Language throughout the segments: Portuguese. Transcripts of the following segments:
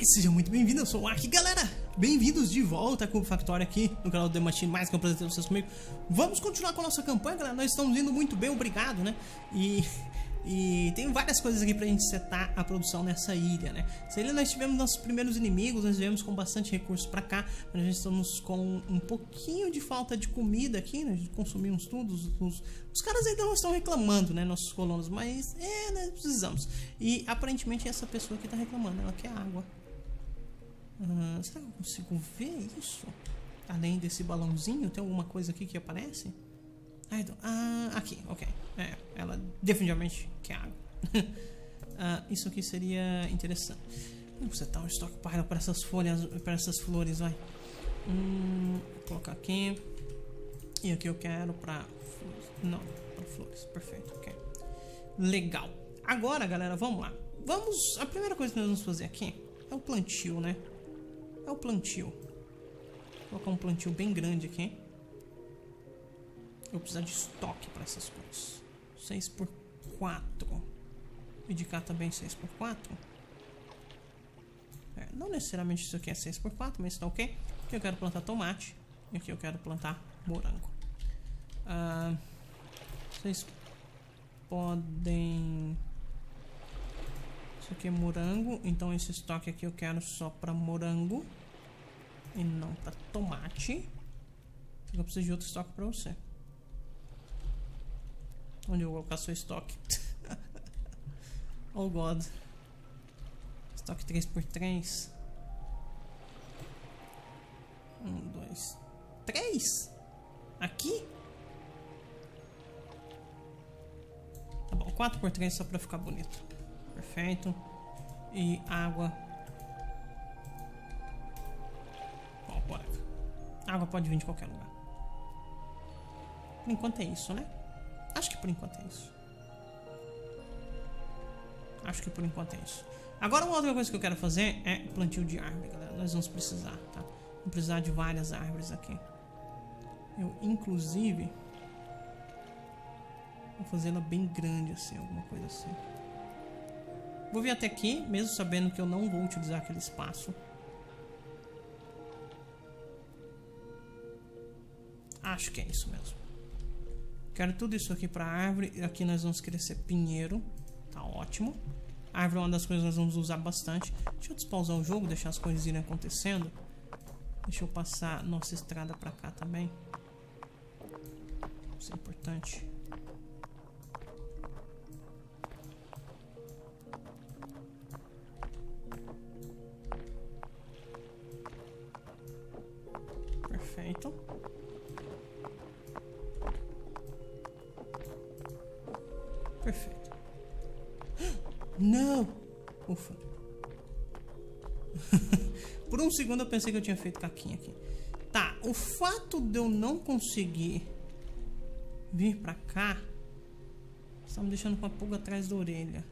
e seja muito bem-vindo, eu sou o Ark, galera! Bem-vindos de volta com o Factory aqui no canal do The Machine, mais que eu apresentei vocês comigo. Vamos continuar com a nossa campanha, galera, nós estamos indo muito bem, obrigado, né? E, e tem várias coisas aqui pra gente setar a produção nessa ilha, né? Essa ilha nós tivemos nossos primeiros inimigos, nós viemos com bastante recursos pra cá, mas nós estamos com um pouquinho de falta de comida aqui, né? Consumimos tudo, os, os, os caras ainda não estão reclamando, né? Nossos colonos, mas é, nós precisamos. E aparentemente essa pessoa aqui tá reclamando, ela quer água. Será que eu consigo ver isso? Além desse balãozinho, tem alguma coisa aqui que aparece? Ah, então, ah aqui, ok. É, ela definitivamente quer água. ah, isso aqui seria interessante. Vamos setar um stockpile para essas folhas, para essas flores, vai. Hum, vou colocar aqui. E aqui eu quero para flores. Não, para flores. Perfeito, ok. Legal. Agora, galera, vamos lá. Vamos. A primeira coisa que nós vamos fazer aqui é o plantio, né? É o plantio. Vou colocar um plantio bem grande aqui. Eu vou precisar de estoque para essas coisas. 6 por 4 E de cá também 6 por 4 é, Não necessariamente isso aqui é 6 por 4 mas tá ok. Aqui eu quero plantar tomate. E aqui eu quero plantar morango. Ah, vocês podem... Isso aqui é morango, então esse estoque aqui eu quero só para morango e não para tomate. Eu preciso de outro estoque para você. Onde eu vou colocar seu estoque? oh god. Estoque 3x3. 1, 2, 3? Aqui? Tá bom, 4x3 só para ficar bonito. Perfeito. E água. Bora. Água pode vir de qualquer lugar. Por enquanto é isso, né? Acho que por enquanto é isso. Acho que por enquanto é isso. Agora uma outra coisa que eu quero fazer é plantio de árvore, galera. Nós vamos precisar, tá? Vamos precisar de várias árvores aqui. Eu, inclusive... Vou fazer ela bem grande, assim, alguma coisa assim. Vou vir até aqui, mesmo sabendo que eu não vou utilizar aquele espaço. Acho que é isso mesmo. Quero tudo isso aqui para árvore. Aqui nós vamos crescer pinheiro. Tá ótimo. A árvore é uma das coisas que nós vamos usar bastante. Deixa eu despausar o jogo, deixar as coisas irem acontecendo. Deixa eu passar nossa estrada para cá também. Isso é importante. Não! Ufa. Por um segundo eu pensei que eu tinha feito caquinha aqui. Tá, o fato de eu não conseguir vir pra cá está me deixando com a pulga atrás da orelha.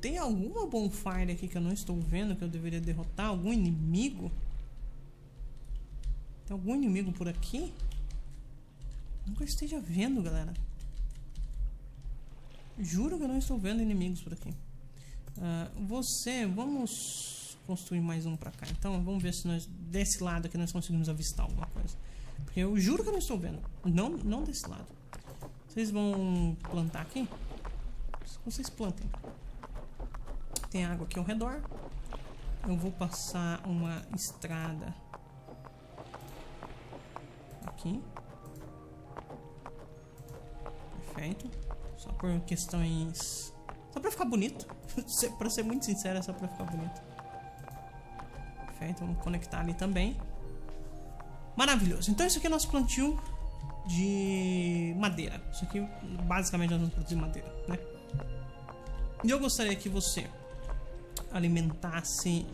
Tem alguma bonfire aqui que eu não estou vendo que eu deveria derrotar? Algum inimigo? Tem algum inimigo por aqui? Nunca esteja vendo, galera. Juro que eu não estou vendo inimigos por aqui. Uh, você, vamos construir mais um pra cá. Então, vamos ver se nós, desse lado aqui, nós conseguimos avistar alguma coisa. Porque eu juro que eu não estou vendo. Não, não desse lado. Vocês vão plantar aqui? Vocês plantem. Tem água aqui ao redor. Eu vou passar uma estrada aqui. Perfeito. Só por questões... Só pra ficar bonito. pra ser muito sincero, é só pra ficar bonito. Perfeito, vamos conectar ali também. Maravilhoso. Então isso aqui é nosso plantio de madeira. Isso aqui, basicamente, nós vamos produzir madeira, né? E eu gostaria que você alimentasse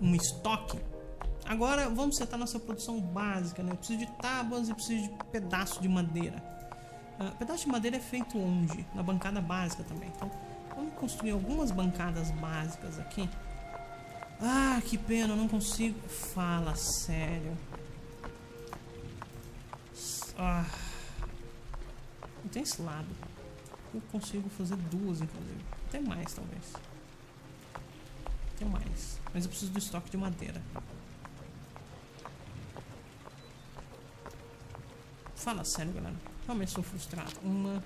um estoque Agora vamos setar nossa produção básica, né? Eu preciso de tábuas e preciso de pedaço de madeira. Uh, pedaço de madeira é feito onde? Na bancada básica também. Então vamos construir algumas bancadas básicas aqui. Ah, que pena, eu não consigo. Fala sério. Ah. Não tem esse lado. Eu consigo fazer duas, inclusive. Até mais, talvez. Até mais. Mas eu preciso do estoque de madeira. Fala sério, galera. Realmente estou frustrado. Uma.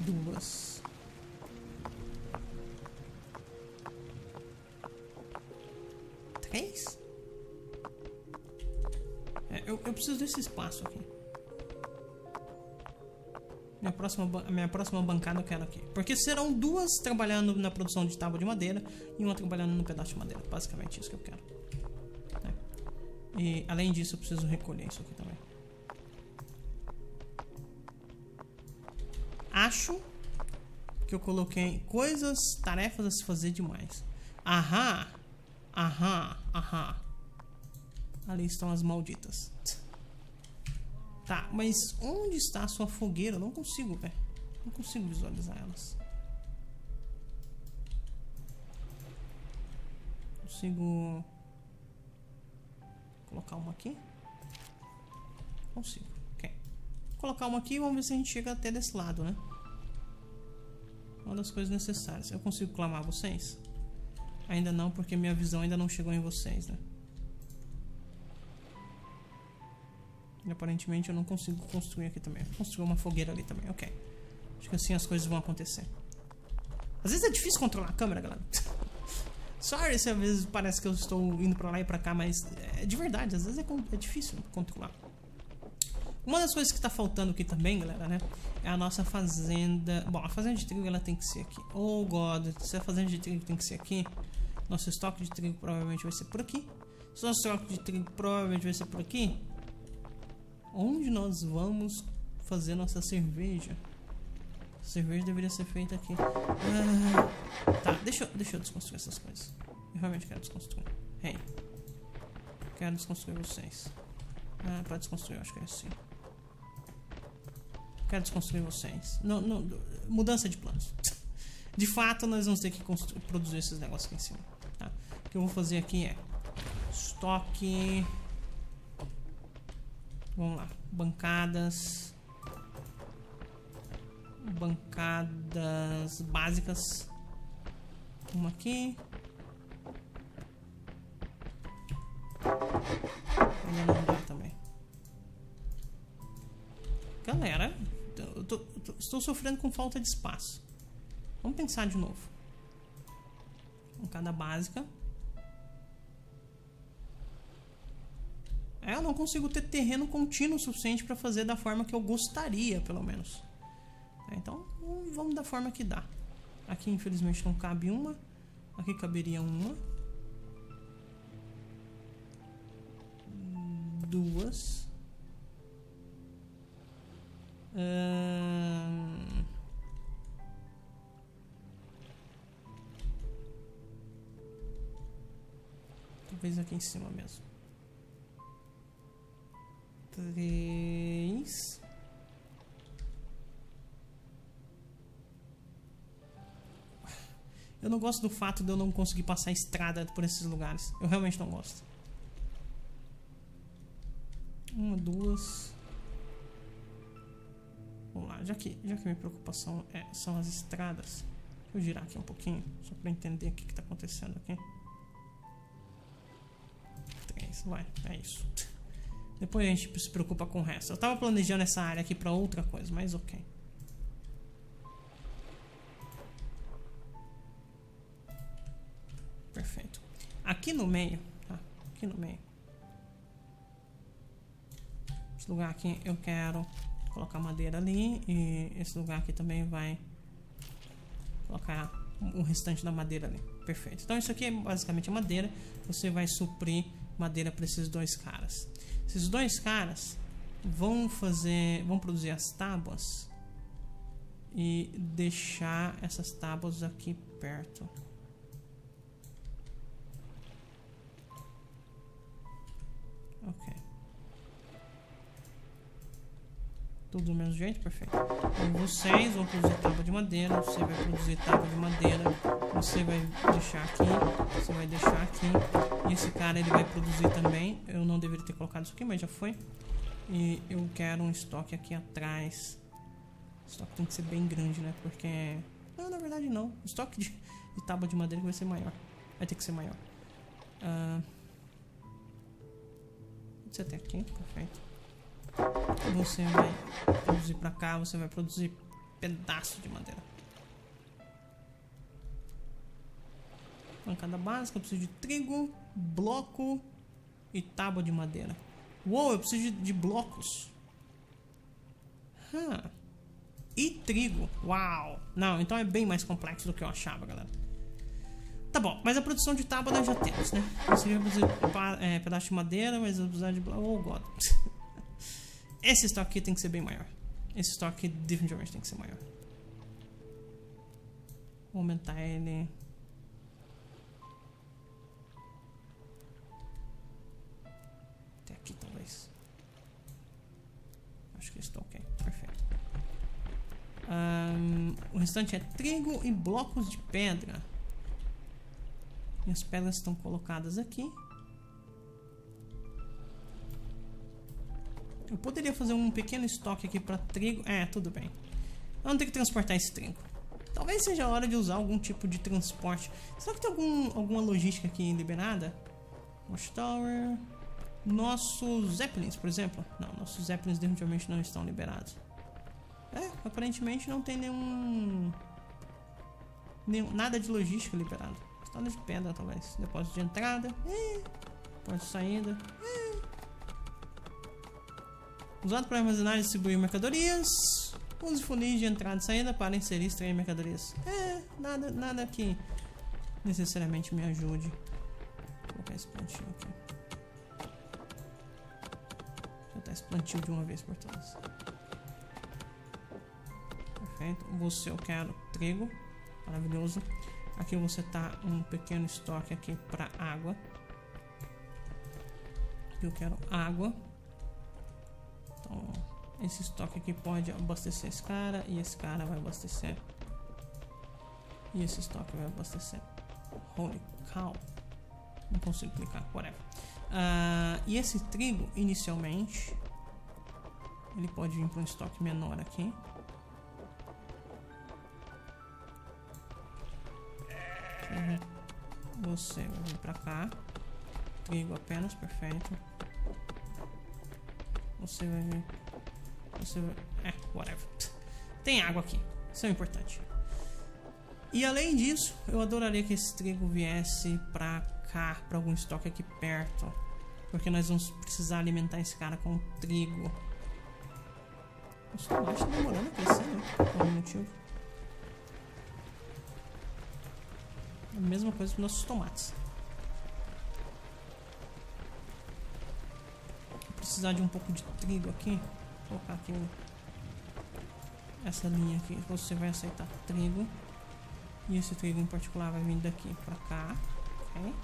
Duas. Três? É, eu, eu preciso desse espaço aqui. Minha próxima, minha próxima bancada eu quero aqui. Porque serão duas trabalhando na produção de tábua de madeira e uma trabalhando no pedaço de madeira. Basicamente isso que eu quero. E além disso eu preciso recolher isso aqui também. Acho que eu coloquei coisas, tarefas a se fazer demais. Aham, aham, aham. Ali estão as malditas. Tá, mas onde está a sua fogueira? Não consigo, velho. Não consigo visualizar elas. Consigo colocar uma aqui? Consigo. Ok. Vou colocar uma aqui e vamos ver se a gente chega até desse lado, né? Uma das coisas necessárias. Eu consigo clamar vocês? Ainda não, porque minha visão ainda não chegou em vocês, né? E aparentemente eu não consigo construir aqui também. Construir uma fogueira ali também, ok. Acho que assim as coisas vão acontecer. Às vezes é difícil controlar a câmera, galera. Sorry se às vezes parece que eu estou indo pra lá e pra cá, mas é de verdade, às vezes é, é difícil controlar. Uma das coisas que tá faltando aqui também, galera, né? É a nossa fazenda. Bom, a fazenda de trigo ela tem que ser aqui. Oh, God, se a fazenda de trigo tem que ser aqui, nosso estoque de trigo provavelmente vai ser por aqui. Se nosso estoque de trigo provavelmente vai ser por aqui, onde nós vamos fazer nossa cerveja. Cerveja deveria ser feita aqui. Ah, tá, deixa, deixa eu desconstruir essas coisas. Eu realmente quero desconstruir. Hey. Quero desconstruir vocês. Ah, para desconstruir, acho que é assim. Quero desconstruir vocês. Não, não, mudança de planos. De fato, nós vamos ter que produzir esses negócios aqui em cima. Tá? O que eu vou fazer aqui é estoque. Vamos lá. Bancadas. Bancadas básicas. Uma aqui. Ainda não dá também. Galera, eu tô, eu tô, estou sofrendo com falta de espaço. Vamos pensar de novo. Bancada básica. É, eu não consigo ter terreno contínuo o suficiente para fazer da forma que eu gostaria, pelo menos. É, então, vamos da forma que dá. Aqui, infelizmente, não cabe uma. Aqui caberia uma. Duas. Hum... Talvez aqui em cima mesmo três. Eu não gosto do fato de eu não conseguir passar estrada por esses lugares. Eu realmente não gosto. Uma, duas. Vamos lá, já que, já que minha preocupação é, são as estradas. Deixa eu girar aqui um pouquinho, só para entender o que está acontecendo aqui. Três, vai, é isso. Depois a gente se preocupa com o resto. Eu tava planejando essa área aqui pra outra coisa, mas ok. Aqui no meio, tá? Aqui no meio. Esse lugar aqui eu quero colocar madeira ali e esse lugar aqui também vai colocar o restante da madeira ali. Perfeito. Então isso aqui é basicamente a madeira. Você vai suprir madeira para esses dois caras. Esses dois caras vão fazer, vão produzir as tábuas e deixar essas tábuas aqui perto. Tudo do mesmo jeito? Perfeito. Então vocês vão produzir tábua de madeira, você vai produzir tábua de madeira, você vai deixar aqui, você vai deixar aqui. E esse cara ele vai produzir também. Eu não deveria ter colocado isso aqui, mas já foi. E eu quero um estoque aqui atrás. O estoque tem que ser bem grande, né? Porque Não, na verdade não. O estoque de, de tábua de madeira vai ser maior. Vai ter que ser maior. Uh, você tem aqui, perfeito. Você vai produzir pra cá, você vai produzir pedaço de madeira. Bancada básica, eu preciso de trigo, bloco e tábua de madeira. Uou, eu preciso de, de blocos. Huh. E trigo. Uau. Não, então é bem mais complexo do que eu achava, galera. Tá bom, mas a produção de tábua nós já temos, né? Você vai fazer é, pedaço de madeira, mas eu precisar de... Oh, God. Esse estoque aqui tem que ser bem maior. Esse estoque definitivamente tem que ser maior. Vou aumentar ele... Até aqui, talvez. Acho que está ok. Perfeito. Um, o restante é trigo e blocos de pedra. Minhas pedras estão colocadas aqui. Eu poderia fazer um pequeno estoque aqui para trigo. É, tudo bem. Não tenho que transportar esse trigo. Talvez seja a hora de usar algum tipo de transporte. Será que tem algum, alguma logística aqui liberada? Watchtower. Nossos Zeppelins, por exemplo. Não, nossos Zeppelins definitivamente não estão liberados. É, aparentemente não tem nenhum... nenhum nada de logística liberado. Estrada de pedra, talvez. Depósito de entrada. Depósito de saída. É. Usado para armazenar e distribuir mercadorias. Use funis de entrada e saída para inserir e extrair mercadorias. É, nada, nada que necessariamente me ajude. Vou colocar esse plantio aqui. Vou botar esse plantio de uma vez por todas. Perfeito. Você eu quero trigo. Maravilhoso. Aqui você tá um pequeno estoque aqui para água. Eu quero água. Esse estoque aqui pode abastecer esse cara e esse cara vai abastecer. E esse estoque vai abastecer. Holy cow. Não consigo clicar, whatever. Uh, e esse trigo, inicialmente, ele pode vir para um estoque menor aqui. Você vai vir pra cá. Trigo apenas, perfeito. Você vai vir. Você. É, whatever. Tem água aqui. Isso é importante. E além disso, eu adoraria que esse trigo viesse pra cá, pra algum estoque aqui perto. Porque nós vamos precisar alimentar esse cara com trigo. Os tomates estão demorando a crescer, né? Por algum motivo. A mesma coisa com nossos tomates. Vou precisar de um pouco de trigo aqui. Colocar aqui essa linha aqui. Você vai aceitar trigo. E esse trigo em particular vai vir daqui pra cá. Ok?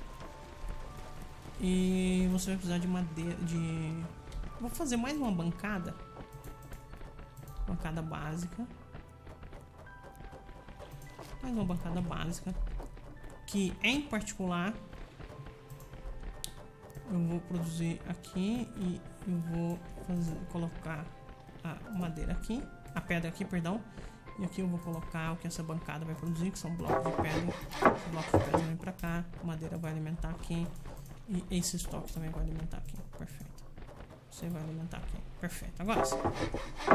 E você vai precisar de madeira. De. Vou fazer mais uma bancada. Bancada básica. Mais uma bancada básica que em particular eu vou produzir aqui e eu vou fazer, colocar a madeira aqui, a pedra aqui, perdão, e aqui eu vou colocar o que essa bancada vai produzir, que são blocos de pedra. Os blocos de pedra vêm pra cá, madeira vai alimentar aqui e esse estoque também vai alimentar aqui. Perfeito. Você vai alimentar aqui. Perfeito. Agora sim.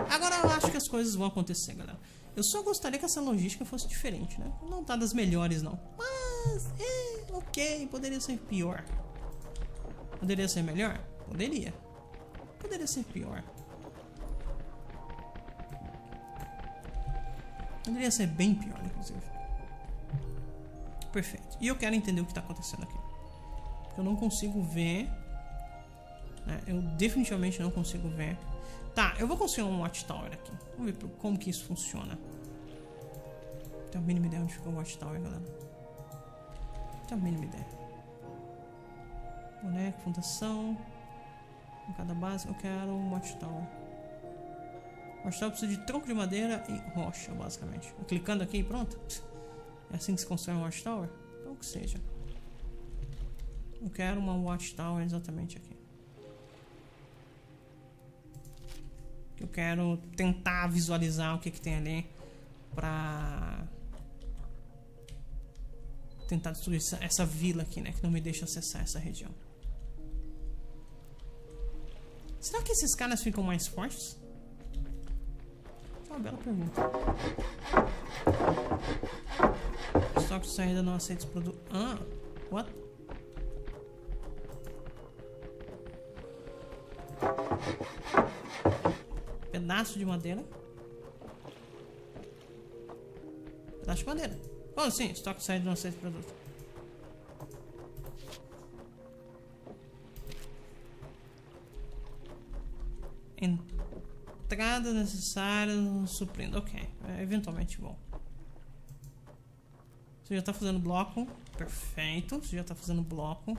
Agora eu acho que as coisas vão acontecer, galera. Eu só gostaria que essa logística fosse diferente, né? Não tá das melhores, não. Mas, é, ok, poderia ser pior. Poderia ser melhor? Poderia. Poderia ser pior. Poderia ser bem pior, inclusive. Perfeito. E eu quero entender o que está acontecendo aqui. Eu não consigo ver. Né? Eu definitivamente não consigo ver Tá, eu vou construir um watchtower aqui. Vamos ver como que isso funciona. Tenho a mínima ideia onde fica o watchtower, galera. Tenho a mínima ideia. Boneco, fundação. Em cada base eu quero um watchtower. Watchtower precisa de tronco de madeira e rocha, basicamente. clicando aqui e pronto. É assim que se constrói um watchtower? Então que seja. Eu quero uma watchtower exatamente aqui. Eu quero tentar visualizar o que, que tem ali pra tentar destruir essa, essa vila aqui, né? Que não me deixa acessar essa região. Será que esses caras ficam mais fortes? Uma bela pergunta. De saída não aceita os produtos. Ah, what? Pedaço de madeira. Pedaço de madeira. Oh, sim, estoque saída não aceita os produtos. Entrada necessária suprindo. Ok, é eventualmente bom. Você já está fazendo bloco. Perfeito. Você já está fazendo bloco.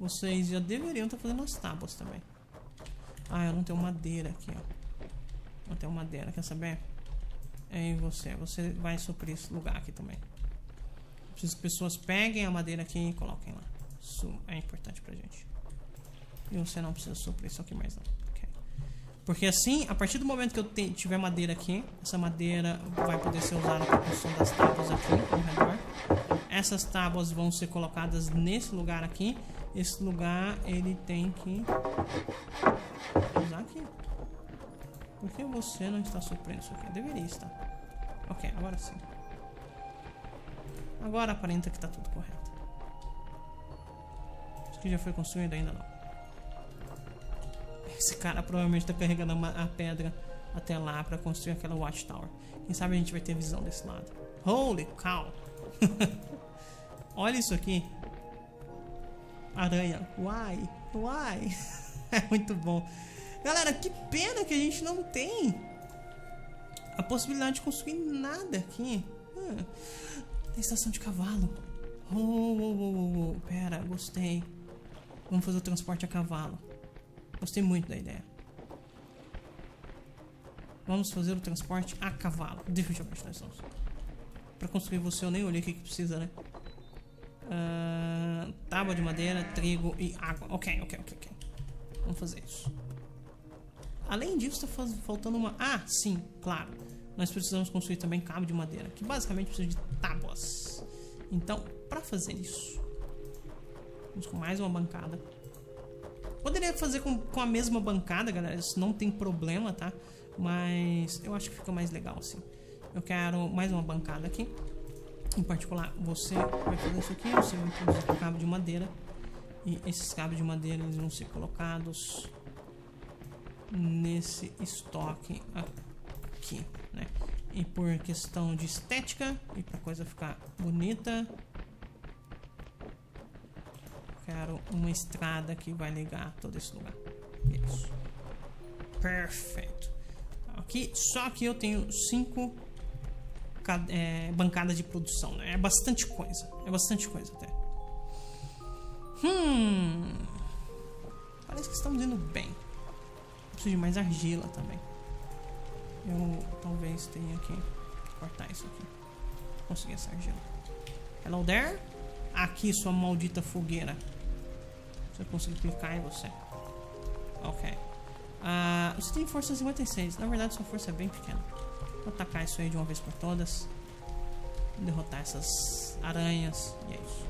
Vocês já deveriam estar tá fazendo as tábuas também. Ah, eu não tenho madeira aqui, ó. Não tenho madeira, quer saber? É em você. Você vai suprir esse lugar aqui também. Que pessoas peguem a madeira aqui e coloquem lá. Isso é importante pra gente. E você não precisa suprir isso aqui mais não. Porque assim, a partir do momento que eu tiver madeira aqui, essa madeira vai poder ser usada para a construção das tábuas aqui ao redor. Essas tábuas vão ser colocadas nesse lugar aqui. Esse lugar ele tem que usar aqui. Por que você não está isso aqui? Deveria estar. Ok, agora sim. Agora aparenta que está tudo correto. Isso aqui já foi construído ainda não. Esse cara provavelmente está carregando a, pedra até lá para construir aquela watchtower. Quem sabe a gente vai ter visão desse lado. Holy cow! Olha isso aqui. Aranha. Why? Why? é muito bom. Galera, que pena que a gente não tem a possibilidade de construir nada aqui. Ah, tem estação de cavalo. Oh, oh, oh, oh, oh. Pera, gostei. Vamos fazer o transporte a cavalo. Gostei muito da ideia. Vamos fazer o transporte a cavalo. Definitivamente nós vamos. Pra construir você eu nem olhei o que, que precisa, né? Uh, tábua de madeira, trigo e água. Ok, ok, ok, ok. Vamos fazer isso. Além disso, tá faltando uma... Ah, sim, claro. Nós precisamos construir também cabo de madeira. Que basicamente precisa de tábuas. Então, para fazer isso... Vamos com mais uma bancada. Poderia fazer com, com a mesma bancada, galera. Isso não tem problema, tá? Mas eu acho que fica mais legal assim. Eu quero mais uma bancada aqui. Em particular, você vai fazer isso aqui. Você vai introduzir um cabo de madeira. E esses cabos de madeira eles vão ser colocados nesse estoque aqui, né? E por questão de estética e para coisa ficar bonita, quero uma estrada que vai ligar todo esse lugar. Isso. Perfeito. Aqui, só que eu tenho cinco é, bancadas de produção. Né? É bastante coisa. É bastante coisa até. Hum. Parece que estamos indo bem. Preciso de mais argila também. Eu talvez tenha que cortar isso aqui. Conseguir essa argila. Hello there? Aqui, sua maldita fogueira. Se eu conseguir clicar em você. Ok. Uh, você tem força 56. Na verdade, sua força é bem pequena. Vou atacar isso aí de uma vez por todas. Derrotar essas aranhas. E é isso.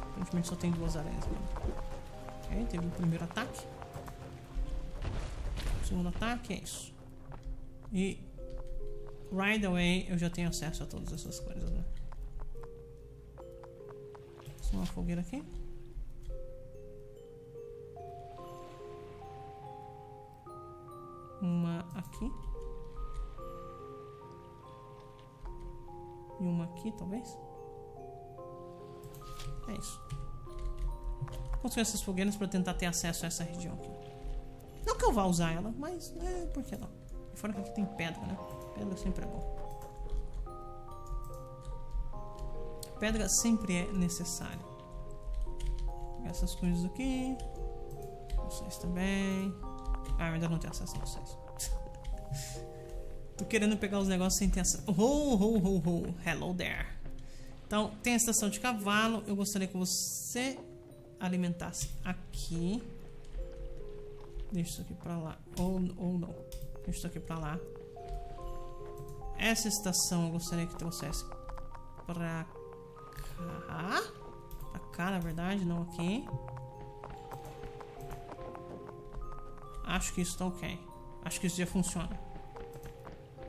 Aparentemente só tem duas aranhas. Ok, teve o primeiro ataque. O segundo ataque é isso. E right away eu já tenho acesso a todas essas coisas, né? Só uma fogueira aqui. Aqui. E uma aqui talvez. É isso. Construir essas fogueiras para tentar ter acesso a essa região aqui. Não que eu vá usar ela mas é por que não? E fora que aqui tem pedra né? Pedra sempre é bom. Pedra sempre é necessário. Essas coisas aqui. Vocês também. Ah, eu ainda não tenho acesso a vocês. Tô querendo pegar os negócios sem acesso. Ho, ho, ho, ho. Hello there. Então, tem a estação de cavalo. Eu gostaria que você alimentasse aqui. Deixa isso aqui pra lá. Ou, ou não. Deixa isso aqui pra lá. Essa estação eu gostaria que trouxesse pra cá. Pra cá, na verdade, não aqui. Acho que isso tá ok. Acho que isso já funciona.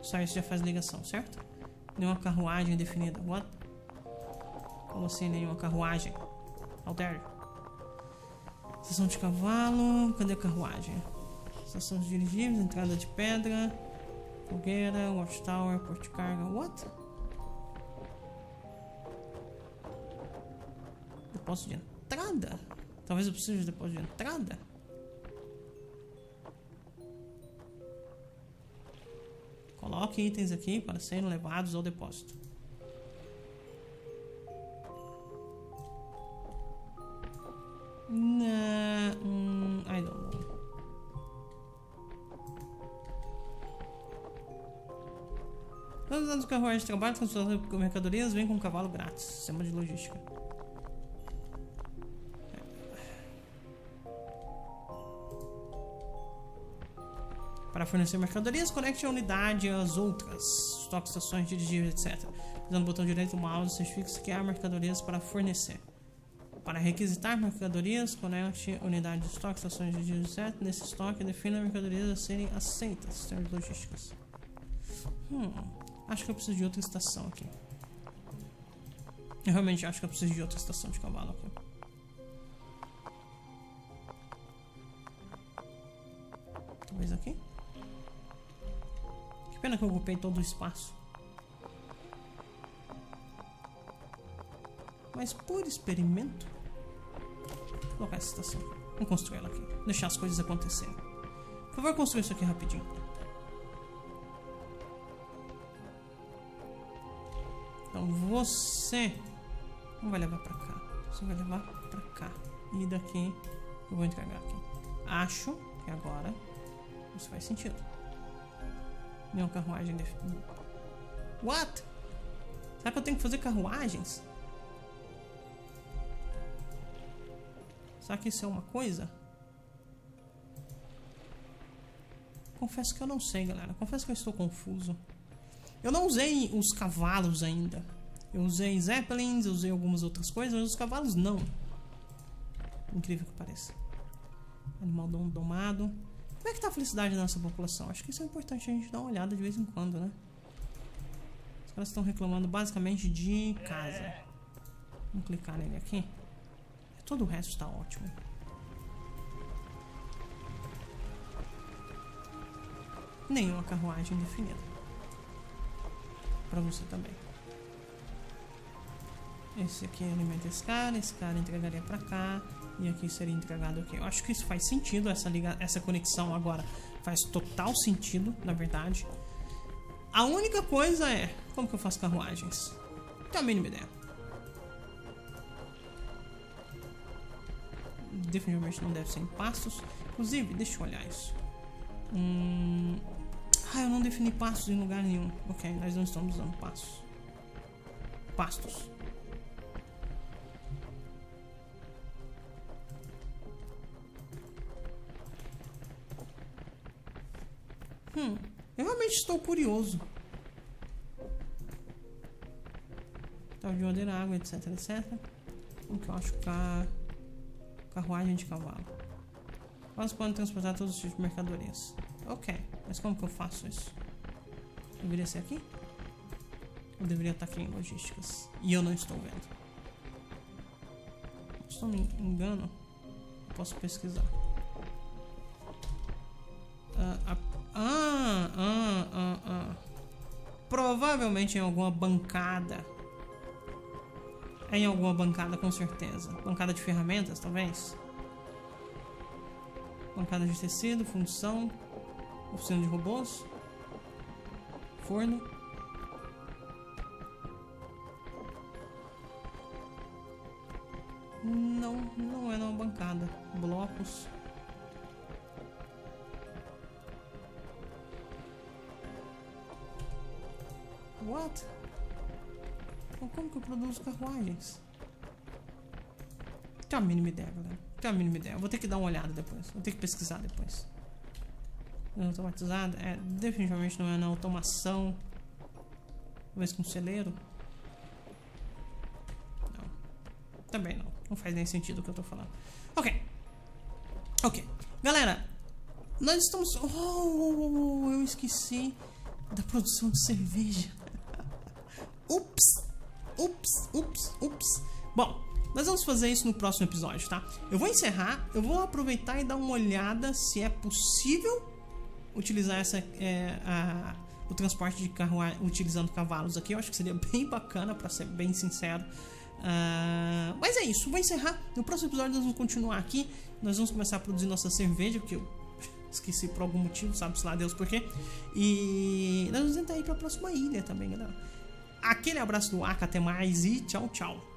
Só isso já faz ligação, certo? Nenhuma carruagem definida. What? Como assim nenhuma carruagem? Alter. Estação de cavalo. Cadê a carruagem? Estação de dirigíveis, entrada de pedra. Fogueira, watchtower, porte carga. What? Depósito de entrada? Talvez eu precise de depósito de entrada? Coloque itens aqui para serem levados ao depósito. Nah, hum, I don't know. Todos os anos carruagens de trabalho transportando mercadorias vêm com um cavalo grátis. Sistema de logística. Para fornecer mercadorias, conecte a unidade às outras, estoque, estações, dirigíveis, etc. Usando o botão direito do mouse, certifique-se que há mercadorias para fornecer. Para requisitar mercadorias, conecte unidade de estoque, estações, dirigíveis, etc. Nesse estoque, defina mercadorias a serem aceitas, sistema de logísticas. Hum, acho que eu preciso de outra estação aqui. Eu realmente acho que eu preciso de outra estação de cavalo aqui. Talvez aqui? Pena que eu ocupei todo o espaço. Mas por experimento, vou colocar essa estação. Vamos construir ela aqui. Deixar as coisas acontecerem. Por favor, construir isso aqui rapidinho. Então você não vai levar pra cá. Você vai levar pra cá. E daqui eu vou entregar aqui. Acho que agora isso faz sentido. Nenhuma carruagem definida. What? Será que eu tenho que fazer carruagens? Será que isso é uma coisa? Confesso que eu não sei, galera. Confesso que eu estou confuso. Eu não usei os cavalos ainda. Eu usei Zeppelins, eu usei algumas outras coisas, mas os cavalos não. Incrível que pareça. Animal domado. Como é que tá a felicidade da nossa população? Acho que isso é importante a gente dar uma olhada de vez em quando, né? Os caras estão reclamando basicamente de casa. Vamos clicar nele aqui. Todo o resto está ótimo. Nenhuma carruagem definida. Para você também. Esse aqui alimenta esse cara, esse cara entregaria para cá e aqui seria entregado aqui. Eu acho que isso faz sentido, essa, liga, essa conexão agora faz total sentido, na verdade. A única coisa é, como que eu faço carruagens? Tenho a mínima ideia. Definitivamente não deve ser em pastos. Inclusive, deixa eu olhar isso. Hum... Ah, eu não defini pastos em lugar nenhum. Ok, nós não estamos usando pastos. Pastos. Hum, eu realmente estou curioso. Tal de madeira, água, etc, etc. Como que eu acho a carruagem de cavalo? Elas podem transportar todos os tipos de mercadorias. Ok, mas como que eu faço isso? Deveria ser aqui? Eu deveria estar aqui em logísticas. E eu não estou vendo. Se não me engano, posso pesquisar. Provavelmente em alguma bancada. Em alguma bancada, com certeza. Bancada de ferramentas, talvez. Bancada de tecido, função. Oficina de robôs. Forno. Não, não é numa bancada. Blocos. Que eu produzo carruagens? Tem uma mínima ideia, galera. Tem uma mínima ideia. vou ter que dar uma olhada depois. Vou ter que pesquisar depois. Automatizada? É, definitivamente não é na automação. Talvez com celeiro. também não. Não faz nem sentido o que eu tô falando. Ok. Ok. Galera, nós estamos. Oh, oh, oh, eu esqueci da produção de cerveja. Ups! Ups, ups. Bom, nós vamos fazer isso no próximo episódio, tá? Eu vou encerrar, eu vou aproveitar e dar uma olhada se é possível utilizar essa, é, a, o transporte de carro utilizando cavalos aqui. Eu acho que seria bem bacana, para ser bem sincero. Uh, mas é isso, vou encerrar. No próximo episódio nós vamos continuar aqui. Nós vamos começar a produzir nossa cerveja, que eu esqueci por algum motivo, sabe-se lá Deus por quê. E nós vamos tentar ir para a próxima ilha também, galera. Aquele abraço do Aka, até mais e tchau, tchau.